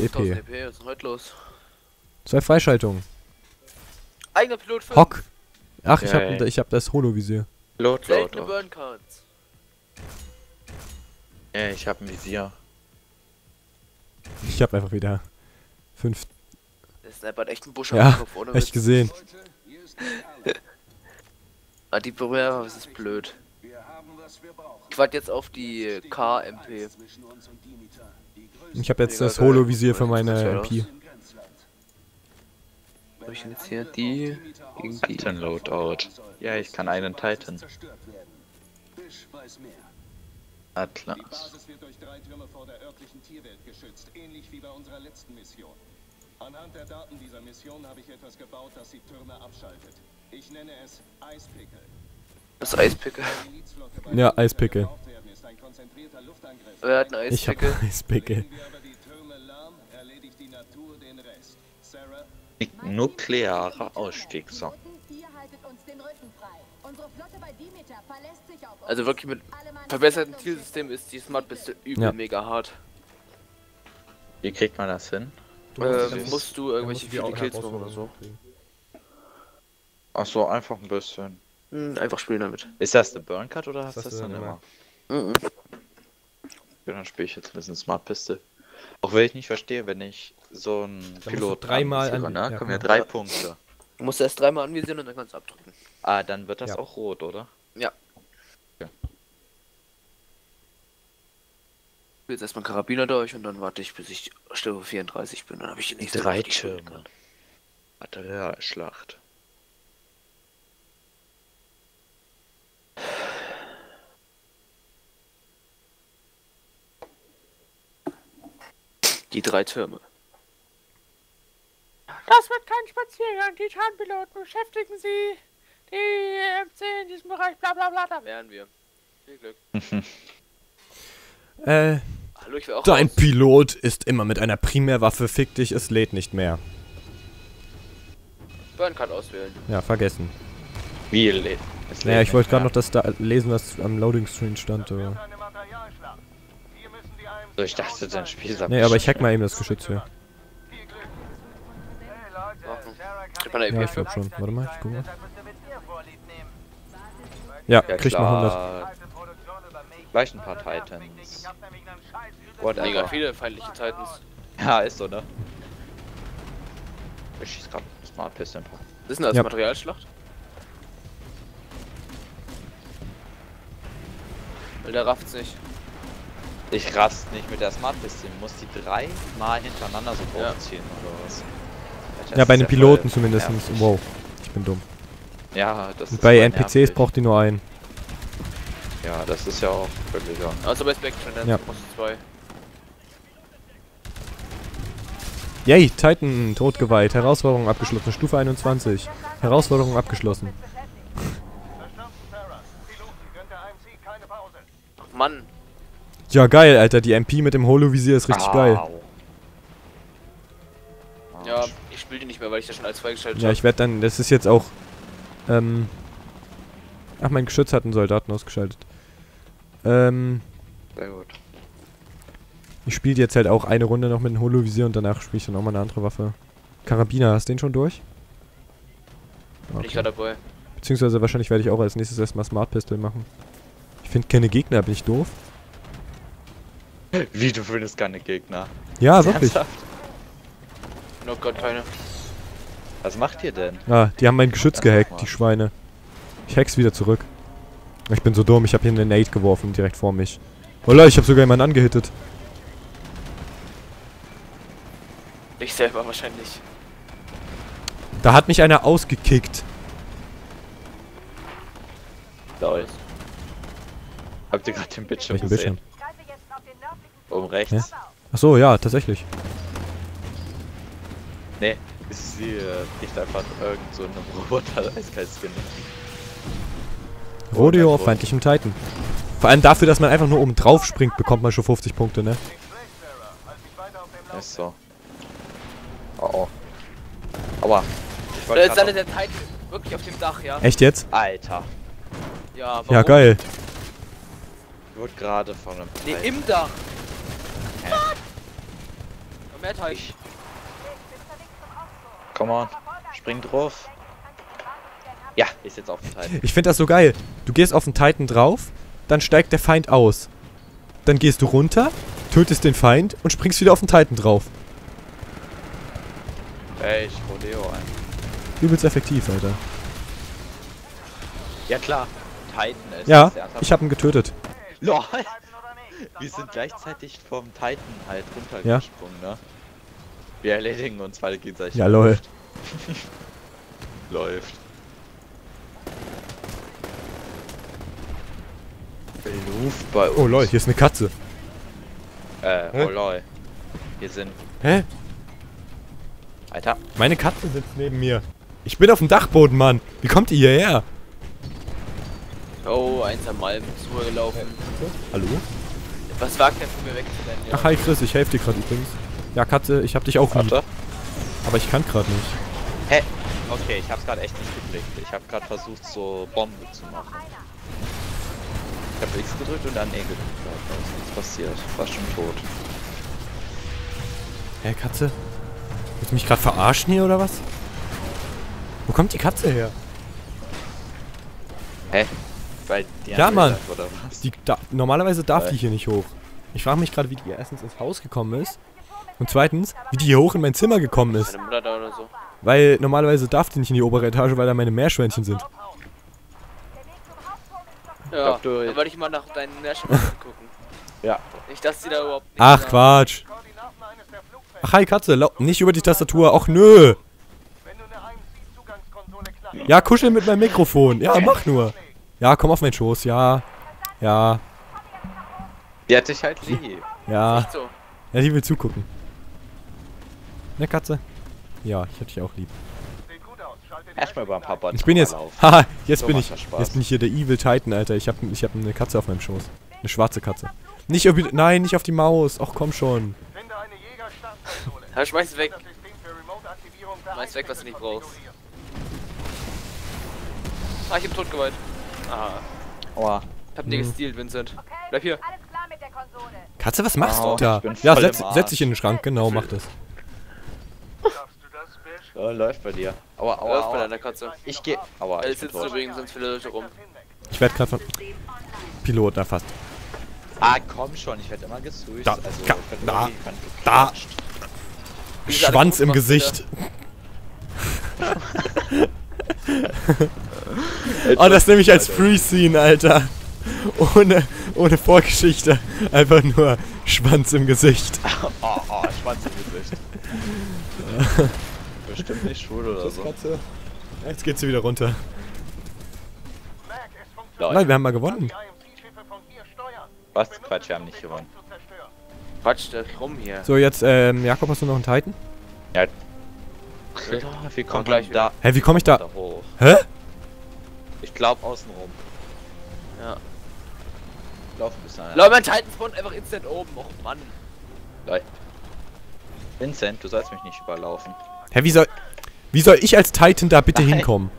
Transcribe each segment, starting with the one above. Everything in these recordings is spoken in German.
halt EP. 1000 EP, was ist denn heute los? Zwei Freischaltungen. Eigener Pilot 5. Hock. Ach, ich hab, ich hab das Holovisier. Load, Seltene load. Burn Cards. Ja, ich hab ein Visier. Ich hab einfach wieder fünf. Der Sniper hat echt einen Busch Ja, am Kopf, ohne Echt Witz. gesehen. Ah, die Berührer, das ist blöd. Ich warte jetzt auf die KMP. Ich hab jetzt das. Holovisier für meine MP. aus. Hab ich jetzt hier die gegen die? Titan Loadout. Ja, ich kann einen Titan. Atlas. Basis wird durch drei Türme vor der örtlichen Tierwelt geschützt, ähnlich wie bei unserer letzten Mission. Anhand der Daten dieser Mission habe ich etwas gebaut, das die Türme abschaltet. Ich nenne es Eispickel. Das Eispickel. Ja, Eispickel. Wer hat einen Ich hab Eispickel? Eispickel. Nuklearer auf uns. Also wirklich mit Alle Mann verbessertem und Zielsystem ist die Smart Pistol übel Ja. mega hart. Wie kriegt man das hin? Ähm, musst du irgendwelche viele Kills machen oder so. Ach so, einfach ein bisschen. Hm, einfach spielen damit. Ist das der Burn Cut oder hast du Das das dann immer? Mhm. Ja, dann spiele ich jetzt ein bisschen Smart Pistol. Auch wenn ich nicht verstehe, wenn ich so ein Pilot dreimal an- ne? ja, kommen ja genau. drei Punkte. Du musst erst dreimal anvisieren und dann kannst du abdrücken. Ah, dann wird das Ja. auch rot, oder? Ich will jetzt erstmal Karabiner durch und dann warte ich, bis ich Stufe 34 bin. Dann habe ich die nächste drei richtig spielen Türme. kann. Materialschlacht. Die drei Türme. Das wird kein Spaziergang. Titanpiloten beschäftigen Sie die MC in diesem Bereich, bla bla bla. Da Wären wir. Viel Glück. Äh, Hallo, ich will auch dein raus. Pilot ist immer mit einer Primärwaffe. Fick dich, es lädt nicht mehr. Burncard auswählen. Ja, vergessen. Wie es Naja, lädt ich wollte gerade noch das da lesen, was am Loading Screen stand. Oder? So, ich dachte, dein Spiel sagt. Nee, aber ich hack mal eben das Geschütz hier. Ja, ich glaub schon. Warte mal, ich guck mal. Ja, Ja, kriegt mal 100. klar. Alte Produktion über mich. Gleich ein paar Titans. Whatever. Mega viele feindliche Titans. Ja, ist so, ne? Ich schieß grad Smart Pistol. Was ist denn das? Ja. Materialschlacht? Weil der rafft's nicht. Ich rast nicht mit der Smart Pistol. Muss die dreimal hintereinander so Ja. hochziehen oder was? Ja, bei den Piloten zumindest. nervig. Wow, ich bin dumm. Ja, das Und ist bei NPCs nervig. braucht die nur einen. Ja, das ist ja auch völlig egal. Außer bei Spectrum, dann Ja. brauchst du zwei. Yay, Titan, totgeweiht. Herausforderung abgeschlossen. Stufe 21. Herausforderung abgeschlossen. Verstanden, Sarah. Piloten, gönnt der AMC keine Pause. Ach Mann, Ja, geil, Alter. Die MP mit dem Holovisier ist richtig geil. Au. ja, ich spiele die nicht mehr, weil ich das schon als freigeschaltet Ja, habe. ich werde dann. Das ist jetzt auch. Ähm. Ach, mein Geschütz hat einen Soldaten ausgeschaltet. Ähm. Sehr gut. Ich spiele jetzt halt auch eine Runde noch mit dem Holovisier und danach spiele ich dann auch mal eine andere Waffe. Karabiner, hast du den schon durch? Bin ich gerade dabei. Beziehungsweise wahrscheinlich werde ich auch als nächstes erstmal Smart Pistol machen. Ich finde keine Gegner, bin ich doof? Wie, du findest keine Gegner? Ja, wirklich. Ernsthaft? Noch gerade keine. Was macht ihr denn? Ah, die haben mein Geschütz gehackt, die Schweine. Ich hack's wieder zurück. Ich bin so dumm, ich habe hier eine Nate geworfen, direkt vor mich. Holla, ich habe sogar jemanden angehittet. Ich selber wahrscheinlich. Da hat mich einer ausgekickt. Lol. Habt ihr gerade den Bildschirm Welchen gesehen? Bildschirm? Oben rechts? Ja. Ach so, ja, tatsächlich. Nee, ist sie äh, nicht einfach irgend so einem Roboter eiskalt Skin. Rodeo auf feindlichem Titan. Vor allem dafür, dass man einfach nur oben drauf springt, bekommt man schon 50 Punkte, ne? Ist so. Oh oh. Aua. Ich Da wollte ist grad dann auf- der Titan wirklich auf dem Dach, ja. Echt jetzt? Alter. Ja, warum? Ja, geil. Ich wurde gerade von einem Nee, Titan- im Dach. Mehr Teig. Come on. Spring drauf. Ja, ist jetzt auf dem Teil. Ich finde das so geil. Du gehst auf den Titan drauf, dann steigt der Feind aus. Dann gehst du runter, tötest den Feind und springst wieder auf den Titan drauf. Ey, ich Rodeo ein. Übelst effektiv, Alter. Ja klar. Titan ist Ja, ich habe ihn getötet. LOL! Wir sind gleichzeitig vom Titan halt runtergesprungen, ne? Wir erledigen uns beide gegenseitig. Ja, lol. Läuft. Luft bei uns. Oh lol, hier ist eine Katze. Äh, Hä? oh lol. Wir sind. Hä? Alter. Meine Katze sitzt neben mir. Ich bin auf dem Dachboden, Mann. Wie kommt ihr hierher? Oh, eins am Malm ist. Hallo? Was war kein von mir ja. Ach, hi Chris, ich helfe dir gerade übrigens. Ja, Katze, ich hab dich auch. Warte. Aber ich kann gerade nicht. Hä? Okay, ich hab's gerade echt nicht geblickt. Ich hab gerade versucht, so Bombe zu machen. Ich hab X gedrückt und dann E gedrückt. Da ist nichts passiert. War schon tot. Hä, Katze? Willst du mich gerade verarschen hier oder was? Wo kommt die Katze her? Hä? Weil die Ja, Mann. was? Die, da, normalerweise darf Äh. die hier nicht hoch. Ich frage mich gerade, wie die erstens ins Haus gekommen ist. Und zweitens, wie die hier hoch in mein Zimmer gekommen ist. Meine Mutter da oder so. Weil normalerweise darf die nicht in die obere Etage, weil da meine Meerschweinchen sind. Ja, dann wollte ich mal nach deinen Meerschweinchen gucken. Ja. Nicht, dass die da überhaupt nicht Ach, da- Quatsch. Ach, hi Katze, lau nicht über die Tastatur. Ach, nö. Ja, kuscheln mit meinem Mikrofon. Ja, mach nur. Ja, komm auf meinen Schoß. Ja. Ja. Die hat dich halt lieb. Ja. So. Ja, die will zugucken. Ne, Katze? Ja, ich hab dich auch lieb. Erstmal über ein paar Button Ich bin jetzt. Haha, jetzt So bin ich. Jetzt bin ich hier der Evil Titan, Alter. Ich hab, ich hab eine Katze auf meinem Schoß. Eine schwarze Katze. Nicht auf, nein, nicht auf die Maus. Ach komm schon. Ja, schmeiß weg. Schmeiß weg, was du nicht brauchst. Ah, ich hab tot geweiht. Aha. Aua. Hab Hm. dir gestealt, Vincent. Bleib hier. Katze, was machst Au, du da? ich Ja, setz, setz dich in den Schrank. Genau, mach das. Darfst du das, Bitch? Oh, läuft bei dir. Aua, aua, Läuft bei deiner Katze. Ich geh. Aua, ich sitzt übrigens sonst viele Leute rum. Ich werde gerade von. Pilot, da fast. Ah, komm schon, ich werde immer gesucht. Da, also, werd da, da. Schwanz im Gesicht. oh, das nehme ich als Free-Scene, Alter. Ohne, ohne Vorgeschichte. Einfach nur Schwanz im Gesicht. Oh, oh, Schwanz im Gesicht. Bestimmt nicht schwul oder so. Katze. Jetzt geht sie wieder runter. Lol. Nein, wir haben mal gewonnen. Was? Quatsch, wir haben nicht gewonnen. Quatsch, der rum hier. So, jetzt, ähm, Jakob, hast du noch einen Titan? Ja. Alter, wie kommt gleich da, Hä, wie komme ich da? da hoch? Hä? Ich glaube außenrum. Ja. Lauf ein bisschen. Leute, mein Titan spawnt einfach instant oben. Och Mann. Lol. Vincent, du sollst mich nicht überlaufen. Hä, wie soll... Wie soll ich als Titan da bitte Nein. hinkommen?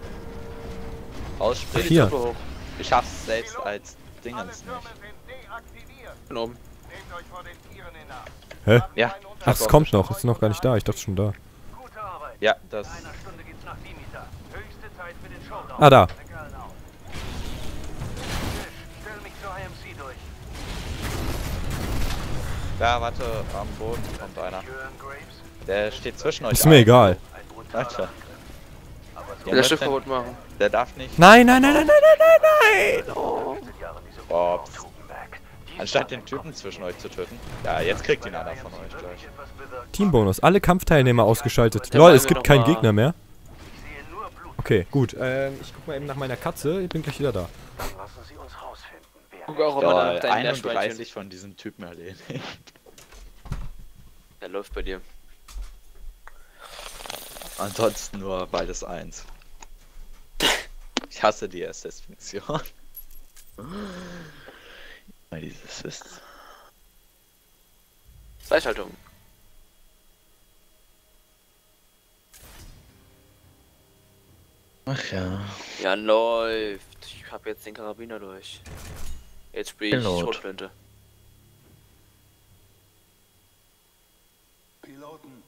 Ausspringen. Die Hier. Hoch. Ich schaff's selbst als Dingens Alle nicht. Türme sind deaktiviert. Von oben. Nehmt euch vor den Tieren in Acht. Hä? Ja. Ach, es kommt noch. Ist noch gar nicht da. Ich dachte schon da. Ja, das. In einer Da, warte, am Boden kommt einer. Der steht zwischen euch. Ist mir egal. Alter. Ja, Will das Schiff kaputt machen. Der darf nicht. Nein, nein, nein, nein, nein, nein, nein, nein. Oh. 15 Jahre diese Ops. Tugendwerk. Dies Anstatt den Typen zwischen euch zu töten. Ja, jetzt kriegt ihn einer von euch gleich. Teambonus. Alle Kampfteilnehmer ausgeschaltet. Der Lol, es gibt keinen mal- Gegner mehr. Okay, gut. Ähm, ich guck mal eben nach meiner Katze. Ich bin gleich wieder da. Dann lassen Sie uns rausfinden, wer Guck auch immer nach deinen Meerschweinchen. 31 von diesen Typen erledigt. Der läuft bei dir. Ansonsten nur beides eins. Ich hasse die SS-Mission. Weil dieses ist. Freischaltung. Ach ja. Ja, läuft. Ich hab jetzt den Karabiner durch. Jetzt spiele ich Pilot. Schrotflinte. Piloten,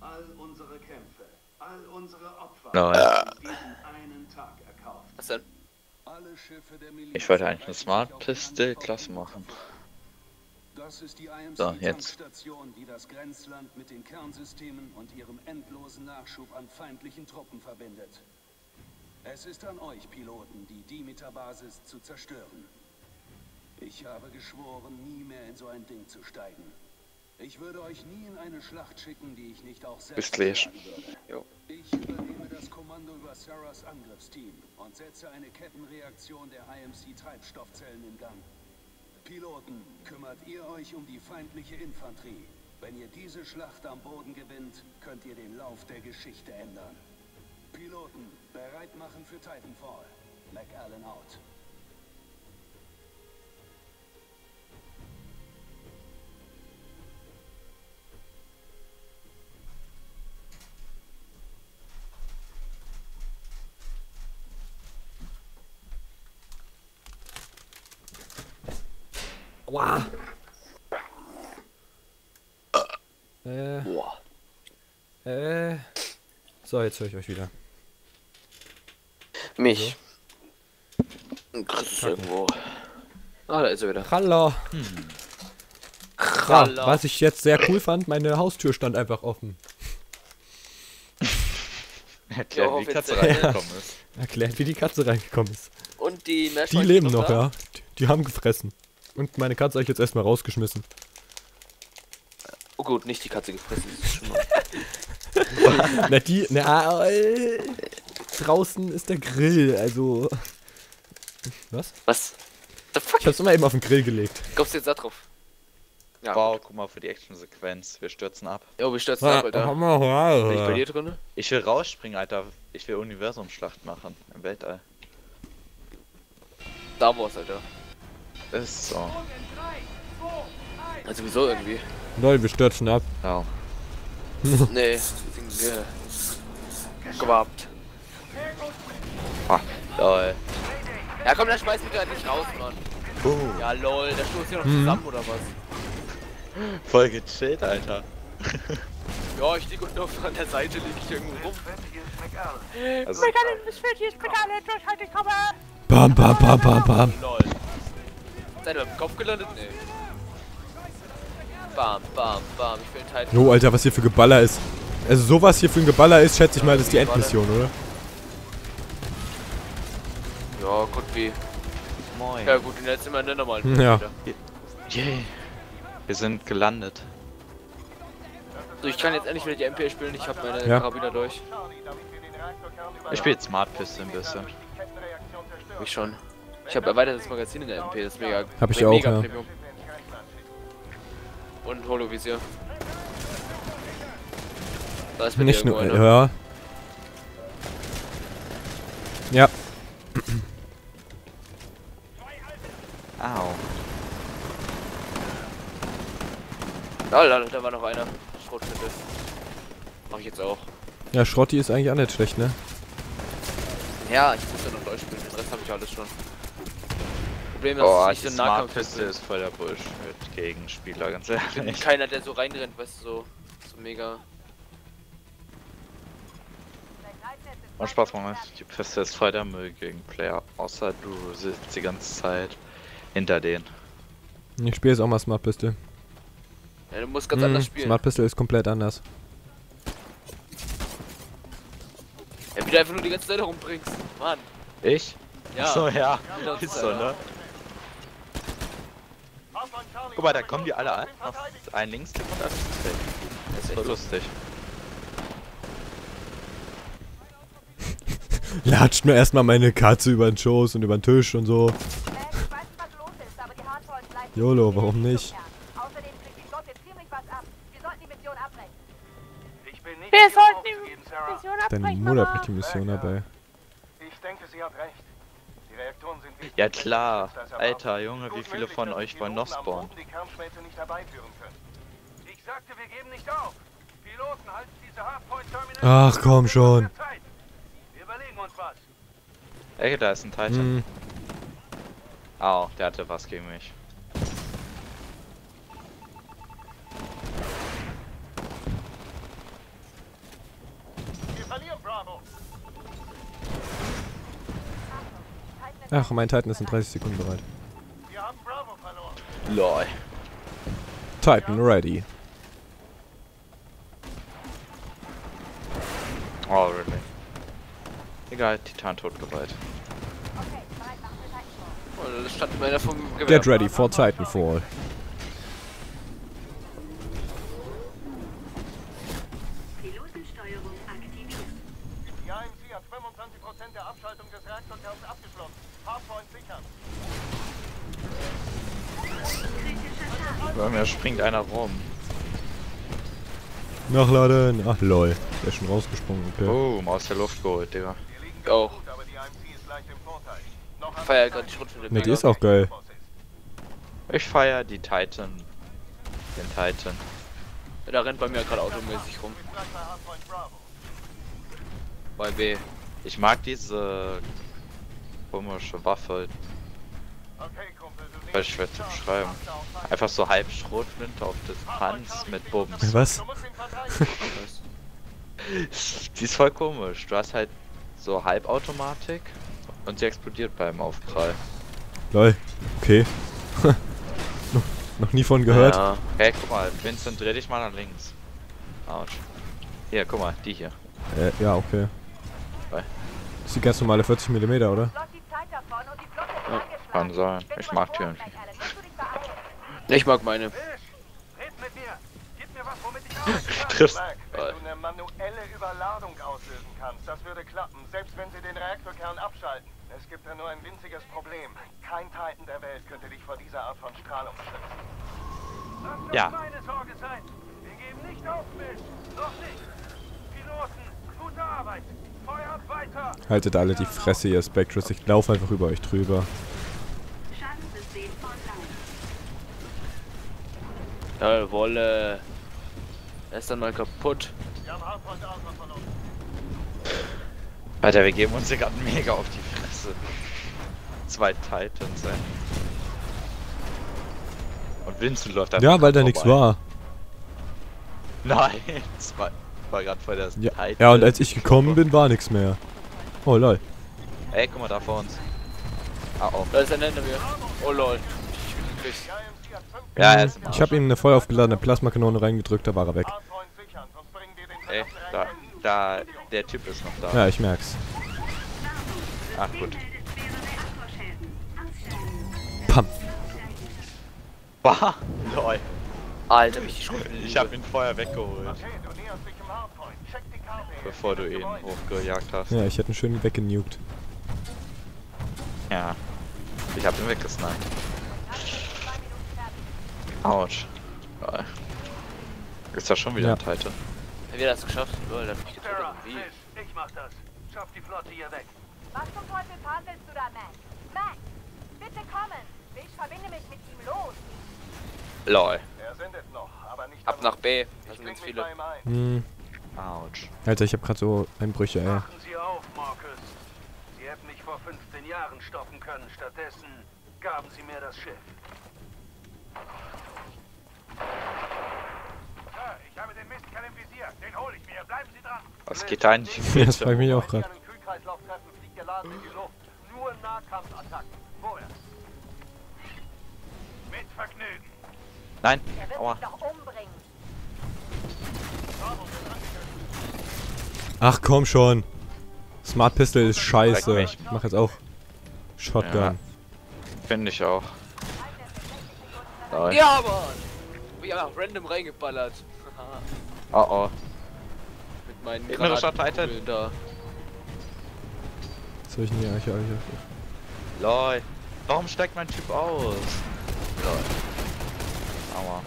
all unsere Kämpfe, all unsere Opfer Nein. sind gegen einen Tag erkauft. Was denn? Alle Schiffe der Miliz Ich wollte eigentlich eine Smart Pistol Klasse machen. Das ist die IMC So, jetzt. Tankstation, die das Grenzland mit den Kernsystemen und ihrem endlosen Nachschub an feindlichen Truppen verbindet. Es ist an euch, Piloten, die Demeter-Basis zu zerstören. Ich habe geschworen, nie mehr in so ein Ding zu steigen. Ich würde euch nie in eine Schlacht schicken, die ich nicht auch Bis selbst würde. Jo. Ich übernehme das Kommando über Sarahs Angriffsteam und setze eine Kettenreaktion der IMC-Treibstoffzellen in Gang. Piloten, kümmert ihr euch um die feindliche Infanterie. Wenn ihr diese Schlacht am Boden gewinnt, könnt ihr den Lauf der Geschichte ändern. Piloten, bereit machen für Titanfall. McAllen out. Wow. Äh, Boah. äh. So, jetzt höre ich euch wieder. Mich. Chris ist irgendwo. Ah, da ist er wieder. Hallo. Ja, Hallo. was ich jetzt sehr cool fand, meine Haustür stand einfach offen. Erklärt, Ja, wie die Katze reingekommen ist. Erklärt, wie die Katze reingekommen ist. Und die Die Meerschweinchen leben sind noch, da? ja. Die, die haben gefressen. Und meine Katze habe ich jetzt erstmal rausgeschmissen. Oh gut, nicht die Katze gefressen. Das ist schon mal. na, die, na, äh, draußen ist der Grill, also. Was? Was? The fuck? Ich hab's immer eben auf den Grill gelegt. Kommst du jetzt da drauf? Ja. Wow, guck mal für die Action-Sequenz. Wir stürzen ab. Jo, wir stürzen ab, Alter. Bin ich bei dir drin? Ich will rausspringen, Alter. Ich will Universumschlacht machen. Im Weltall. Star Wars, Alter. Ist so. Also wieso irgendwie? Lol, wir stürzen ab. Ja. Nee, sind wir gewabt. Lol. Ja komm, dann schmeiß mich da nicht raus, Mann. Uh, Ja lol, da stoßen wir noch Mhm. zusammen oder was? voll gechillt, Alter. Ja, ich lieg unten auf an der Seite, lieg ich irgendwo rum. Also, McAllen ist fertig, McAllen, durchhalte, ich komme. Bam, bam, bam, bam, bam. Lol. Seid ihr auf dem Kopf gelandet? Nee. Bam, bam, bam, ich will Titan. Jo, Alter, was hier für Geballer ist. Also sowas hier für ein Geballer ist, schätze ich mal, das ist die Endmission, oder? Ja, gut wie. moin. Ja gut, den letzten Mal in der normalen Ja. wieder. Yay. Wir sind gelandet. So, ich kann jetzt endlich wieder die MP spielen, ich habe meine Ja. Karabiner durch. Ich spiele Smart Pistol ein bisschen. Ich schon. Ich habe erweitertes Magazin in der MP, das ist mega. Hab ich mega auch, ja. Premium. Und Holovisier. Da ist Nicht nur. Ja, Au. Ja, da, da war noch einer. Schrotflinte. Mach ich jetzt auch. ja, Schrotti ist eigentlich auch nicht schlecht, ne? Ja, ich muss ja noch Deutsch spielen, den Rest habe ich alles schon. Problem ist, dass ich den Smart Nahkampf Pistol ist voll der Bullshit gegen Spieler, ganz ehrlich. Keiner, der so reinrennt, weißt du, so, so mega. Und Spaß Moment, die Pistol ist voll der Müll gegen Player. Außer du sitzt die ganze Zeit hinter denen. Ich spiele jetzt auch mal Smart Pistol. Ja, du musst ganz Hm, anders spielen. Smart Pistol ist komplett anders. Ja, wie du einfach nur die ganze Zeit rumbringst. Mann. Ich? Ja. Ach so, ja. Ja, Ist so, ne? Guck mal, da kommen die alle an. Auf ein Linkstick und weg. Das ist so. lustig. Latscht mir erstmal meine Katze über den Schoß und über den Tisch und so. Bleiben YOLO, warum nicht? Außerdem kriegt die Flotte ziemlich was ab. Wir sollten die Mission abbrechen. Ich bin nicht Wir sollten die. Mission Deine abbrechen, Mutter Mama. bricht die Mission dabei. Ich denke, sie hat recht. Die Reaktoren sind Ja klar. Alter, Junge, wie viele von euch wollen noch spawnen? Boden die Kernschmelze nicht herbeiführen können. Ich sagte, wir geben nicht auf. Piloten, halten diese Hardpoint-Terminals. Ach, komm schon. Zeit. Wir überlegen uns was. Ey, da ist ein Titan. Hm, Au, der hatte was gegen mich. Ach, mein Titan ist in 30 Sekunden bereit. Wir haben Bravo verloren. Lol. Titan ready. Oh, really. Egal, Titan tot bereit. Okay. Und das stand meiner vom Gewehr. Get ready for Titanfall. 25% der Abschaltung des Reaktorkerns abgeschlossen. Hardpoint sichern. Bei mir springt einer rum. Nachladen. Ach lol. Der ist schon rausgesprungen, okay. Boom, aus der Luft geholt, Digga. Auch. Ich feier gerade die Schrotflinte. Ne, die ist auch geil. Ich feier die Titan. Den Titan. Da rennt bei mir gerade automäßig rum. Bei B. Ich mag diese komische Waffe, weil schwer zu beschreiben. Einfach so halb Schrotflinte auf Distanz mit Bums. Was? Die ist voll komisch. Du hast halt so Halbautomatik und sie explodiert beim Aufprall. Lol. Okay. noch, noch nie von gehört. Ja. Hey, guck mal, Vincent, dreh dich mal nach links. Autsch. Hier, guck mal, die hier. Äh, ja, okay. Bei. Das ist die ganz normale 40 mm, oder? Angeschlagen. kann sein. Ich mag Türen. beeilen. Ich mag meine. Triffst. Wenn du eine manuelle Überladung auslösen kannst, das würde klappen, selbst wenn sie den Reaktorkern abschalten. Es gibt da nur ein winziges Problem. Kein Titan der Welt könnte dich vor dieser Art von Strahlung schützen. Das wird Ja. meine Sorge sein. Wir geben nicht auf, Fisch. Noch nicht. Piloten, gute Arbeit. Haltet alle die Fresse, ihr Spectres. Ich laufe einfach über euch drüber. Online. Jawolle. Er ist dann mal kaputt. Alter, wir geben uns hier gerade mega auf die Fresse. Zwei Titans, ey. Und Vincent läuft einfach Ja, weil da nichts war. Nein, das war, gerade vor der Ja, ja, und als ich gekommen bin, war nichts mehr. Oh lol. Ey, guck mal da vor uns. Ah, oh. Da ist einer hinter mir. Oh lol. Ja, er ist im Ich habe ihm eine voll aufgeladene Plasmakanone reingedrückt, da war er weg. Ey, da, da, der Typ ist noch da. Ja, ich merk's. Ach gut. Pam. Bah, lol. Alter, mich die. Ich hab ihn vorher weggeholt, Okay, du näherst dich im Hardpoint. Check die Karte. bevor du ihn hochgejagt hast. Ja, ich hätte ihn schön weggenugt. Ja. Ich hab ihn weggesniped. Autsch. Lol. Ist da schon wieder Ja. ein Titan? Hat wir das geschafft? Der hat mich. Sarah, Wie? Ich mach das. Schaff die Flotte hier weg. Was zum Teufel faselst du da, Mac? Mac, bitte kommen. Ich verbinde mich mit ihm. Los. Lol. Sendet noch, aber nicht Ab nach B. Da Ich sind ganz mich viele. bei ihm ein. Hm. Autsch. Alter, ich habe gerade so Einbrüche, ey. Machen Sie auf, Marcus. Sie hätten mich vor 15 Jahren stoppen können. Stattdessen gaben Sie mir das Schiff. Sir, ich habe den Mist im Visier. Den hole ich mir. Bleiben Sie dran. Was geht da eigentlich? Ja, das frage ich mich auch gerade. Nur Nahkampfattacken. Vorher. Mit Vergnügen. Nein. Aua. Ach komm schon. Smart Pistol ist scheiße. Ich mach jetzt auch Shotgun. Ja. Finde ich auch. Ja, Mann! Ich hab einfach random reingeballert. Oh oh. Mit meinen Granaten- Titan. Da. Was soll ich denn hier eigentlich eigentlich? Lol. Warum steigt mein Typ aus? Lol. Aua.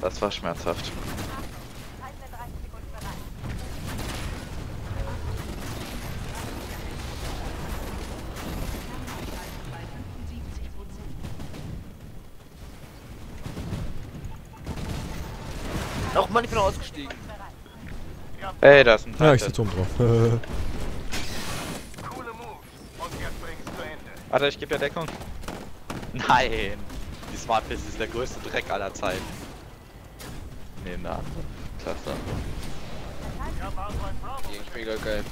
Das war schmerzhaft. Zeit in 30 Sekunden bereit. Ach Mann, ich bin ausgestiegen. Ey, da ist ein Titan. Ja, ich sitze oben drauf. Warte, ich gebe dir Deckung. Nein. Smart Piss ist der größte Dreck aller Zeiten. Nee, na. Klasse. Ich hab Hardpoint Bravo. Die ist mega geil.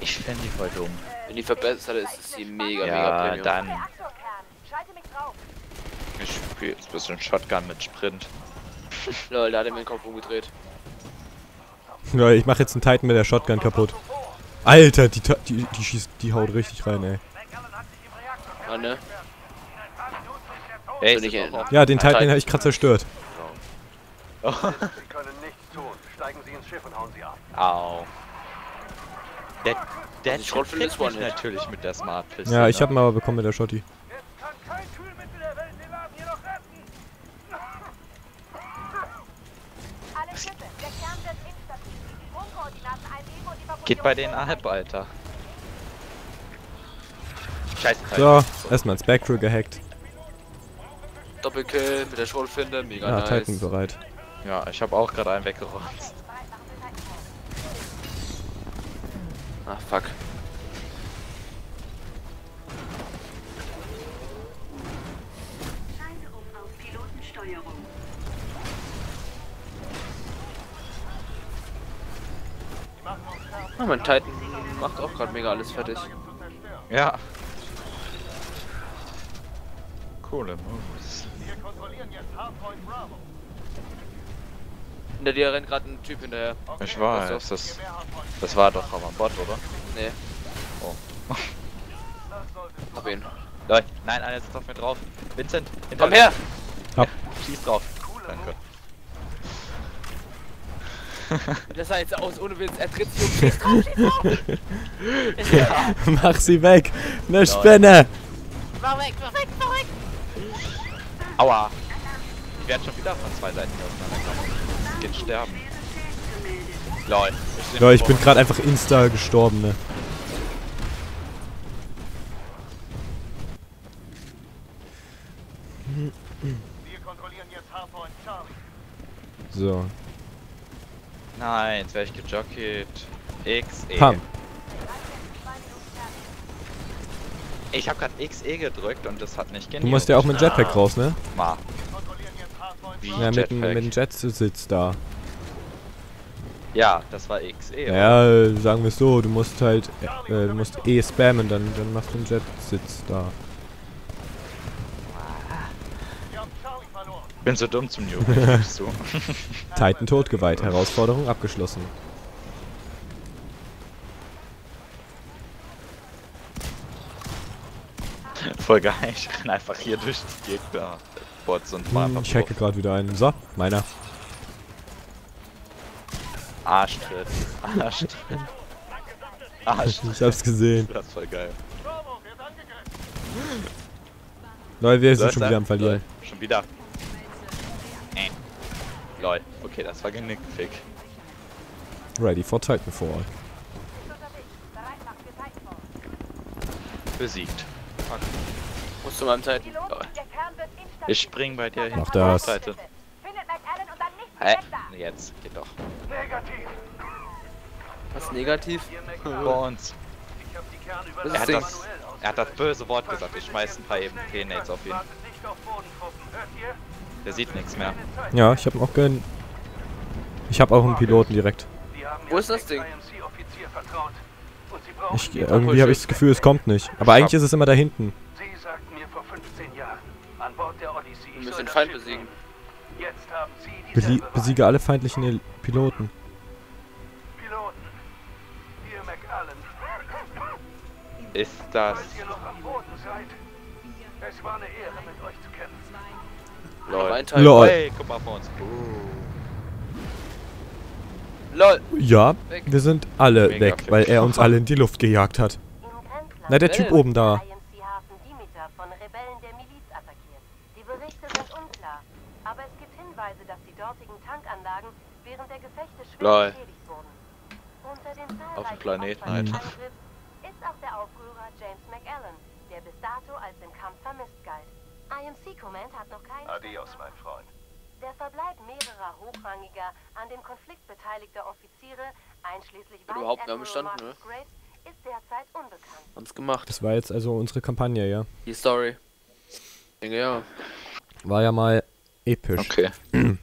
Ich fände die voll dumm. Wenn die verbessert ist, ist sie mega, mega Ja, Premium. dann ich spiele jetzt ein bisschen Shotgun mit Sprint. Lol, da hat er mir den Kopf umgedreht. Ja, ich mach jetzt einen Titan mit der Shotgun kaputt. Alter, die, die, die schießt, die haut richtig rein, ey. Ah, ne? So nicht ist Ja, den Titan Titan. habe ich gerade zerstört. Sie können nichts tun. Steigen Sie ins Schiff und hauen Sie ab. Au. Der, der Also kriegt mich One-Hit. natürlich mit der Smart Pistol. Ja, ich ne? hab ihn aber bekommen mit der Verfusion Geht bei denen ab, Alter. Scheiße, So, erstmal ein Spectral gehackt. Doppelkill mit der Schrotflinte, mega Ja, nice. Titan bereit. Ja, ich habe auch gerade einen weggeräumt. Ach, fuck. Ah, mein Titan macht auch gerade mega alles fertig. Ja. Coole Moves. Hinter dir rennt gerade ein Typ hinterher. Ich weiß, das, das war doch aber ein Bot, oder? Nee. Oh. Hab ihn. Leute, nein, einer sitzt auf mir drauf. Vincent, hinter Komm mir. her! Hab. Schieß drauf. Danke. Das sah jetzt aus, ohne Witz. Er tritt sich um. Schieß drauf, schieß drauf! Mach sie weg! Ne Spinne! Mach weg, mach weg, mach weg! Aua. Die werden schon wieder von zwei Seiten auseinandergenommen. Geht sterben. Lol. steh Ja, ich bin gerade einfach insta gestorben, ne? Wir kontrollieren jetzt Hardpoint Charlie. So. Nein, jetzt werde ich gejockt. XE. Pam. Ich habe gerade XE gedrückt und das hat nicht Du geniert. musst ja auch mit Jetpack raus, ne? Mal. Wie Ja, mit, dem- mit dem Jetsitz da. Ja, das war XE. oder? Ja, sagen wir es so, du musst halt, äh, du musst eh spammen, dann, dann machst du einen Jetsitz da. Bin so dumm zum Nuke, gibst du. Titan totgeweiht, Herausforderung abgeschlossen. Voll geil, ich renn einfach hier durch die Gegner. Bots und mach Hm, ich hacke gerade wieder einen. So, meiner. Arschtritt. Arschtritt. Arschtritt. Ich hab's gesehen. Das ist voll geil. Leute, wir sind schon wieder am Verlieren. Lol, Schon wieder. Äh. Lol. Okay, das war genickfick. Ready for Titanfall. Ist unterwegs. Muss zu meinem instabil. Ich spring bei dir hin. Mach das. Seite. Hä? da. Jetzt, geht doch. Negativ. Was negativ? Kern Was Er hat, das, er hat das böse Wort gesagt. Ich schmeiß ein paar auf ihn. Wartet nicht auf ihr? Der sieht nichts mehr. Ja, ich hab ihn auch gönn. Ich hab auch einen Piloten direkt. Wo ist das Ding? Ich, irgendwie habe ich das Gefühl, es kommt nicht. Aber eigentlich ist es immer da hinten. Soll den Feind besiegen. nehmen. Jetzt haben Sie Belie besiege alle feindlichen El Piloten. Piloten. Ihr McAllen. Ist das... Falls ihr noch am Boden seid. Es war eine Ehre, mit euch zu kämpfen. Lol. Lol. Hey, guck mal vor uns. Lol. Ja, Weg. wir sind alle Mega weg, weil er uns alle in die Luft gejagt hat. Na, der Typ oben da. IMC-Hafen Dimitar von Rebellen der Miliz attackiert. Die Berichte sind unklar, aber es gibt Hinweise, dass die dortigen Tankanlagen während der Gefechte schwer beschädigt wurden. Unter den Auf dem Planeten. Angriffs ist auch der Aufrührer James McAllen, der bis dato als im Kampf vermisst galt. IMC Command hat noch keinen Adios, mein Freund. der Verbleib mehrerer hochrangiger, an dem Konflikt beteiligter Offiziere, einschließlich überhaupt Admiral bestanden, Marcus Graves, ist derzeit unbekannt. Haben's gemacht. Das war jetzt also unsere Kampagne, ja. Die Story. Ich denke ja. War ja mal episch. Okay.